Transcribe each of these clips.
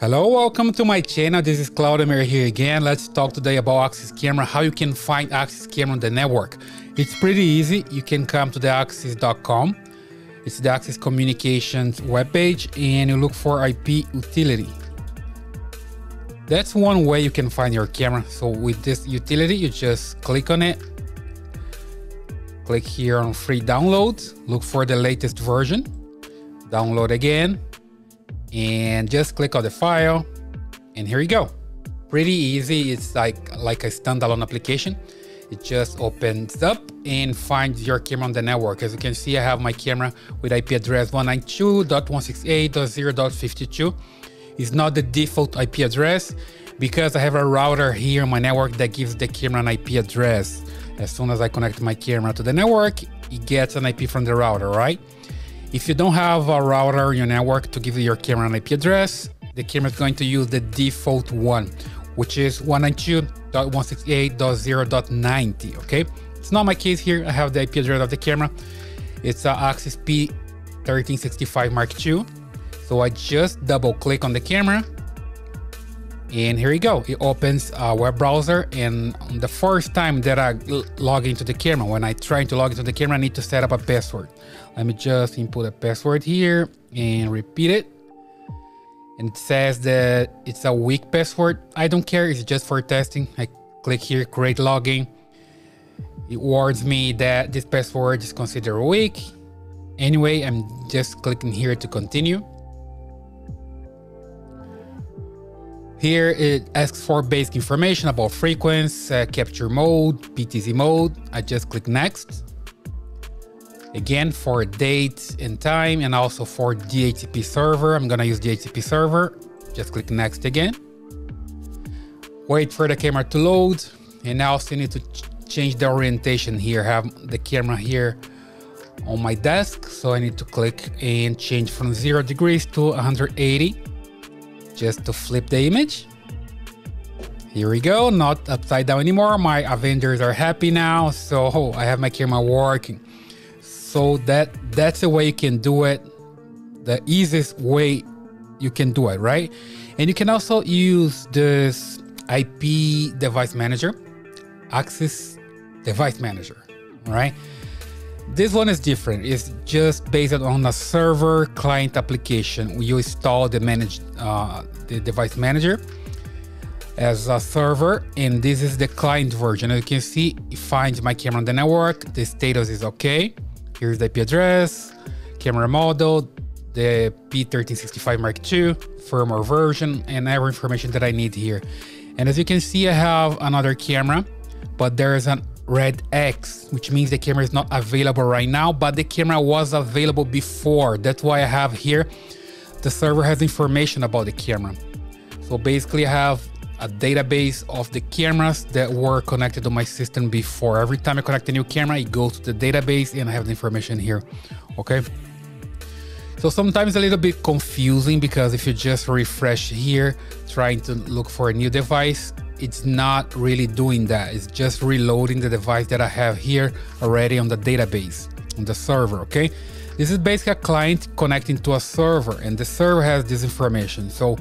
Hello, welcome to my channel. This is Claudemir here again. Let's talk today about Axis Camera, how you can find Axis Camera on the network. It's pretty easy. You can come to the axis.com. It's the Axis Communications webpage and you look for IP utility. That's one way you can find your camera. So with this utility, you just click on it. Click here on free downloads, look for the latest version, download again, and just click on the file and here you go. Pretty easy. It's like, like a standalone application. It just opens up and finds your camera on the network. As you can see, I have my camera with IP address 192.168.0.52. It's not the default IP address because I have a router here on my network that gives the camera an IP address. As soon as I connect my camera to the network, it gets an IP from the router, right? If you don't have a router in your network to give your camera an IP address, the camera is going to use the default one, which is 192.168.0.90, okay? It's not my case here. I have the IP address of the camera. It's a Axis P1365 Mark II. So I just double click on the camera and here you go. It opens a web browser. And the first time that I log into the camera, when I try to log into the camera, I need to set up a password. Let me just input a password here and repeat it. And it says that it's a weak password. I don't care. It's just for testing. I click here, create login. It warns me that this password is considered weak. Anyway, I'm just clicking here to continue. Here it asks for basic information about frequency, uh, capture mode, PTZ mode. I just click next. Again, for date and time and also for DHCP server, I'm gonna use DHCP server. Just click next again. Wait for the camera to load. And now I need to ch change the orientation here. Have the camera here on my desk. So I need to click and change from zero degrees to 180 just to flip the image. Here we go, not upside down anymore. My Avengers are happy now, so I have my camera working. So that that's the way you can do it, the easiest way you can do it, right? And you can also use this IP device manager, Axis device manager, right? This one is different. It's just based on a server client application. You install the manage uh, the device manager as a server, and this is the client version. As you can see, it finds my camera on the network. The status is okay. Here's the IP address, camera model, the P1365 Mark II, firmware version, and every information that I need here. And as you can see, I have another camera, but there is an red X, which means the camera is not available right now, but the camera was available before. That's why I have here, the server has information about the camera. So basically I have a database of the cameras that were connected to my system before. Every time I connect a new camera, it goes to the database and I have the information here, okay? So sometimes a little bit confusing because if you just refresh here, trying to look for a new device, it's not really doing that. It's just reloading the device that I have here already on the database, on the server, okay? This is basically a client connecting to a server and the server has this information. So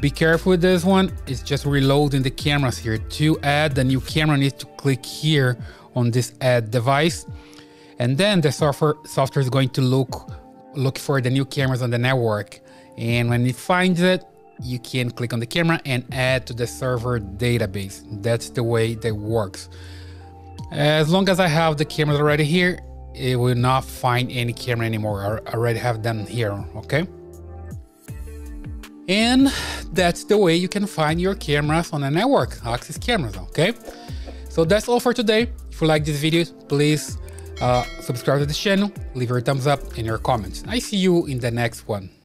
be careful with this one. It's just reloading the cameras here. To add the new camera, need to click here on this add device. And then the software, software is going to look, look for the new cameras on the network. And when it finds it, you can click on the camera and add to the server database. That's the way that works. As long as I have the cameras already here, it will not find any camera anymore. I already have them here, okay? And that's the way you can find your cameras on a network, Axis cameras, okay? So that's all for today. If you like this video, please uh, subscribe to the channel, leave your thumbs up and your comments. I see you in the next one.